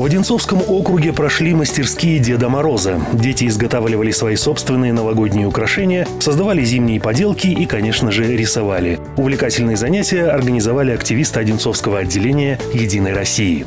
В Одинцовском округе прошли мастерские Деда Мороза. Дети изготавливали свои собственные новогодние украшения, создавали зимние поделки и, конечно же, рисовали. Увлекательные занятия организовали активисты Одинцовского отделения «Единой России».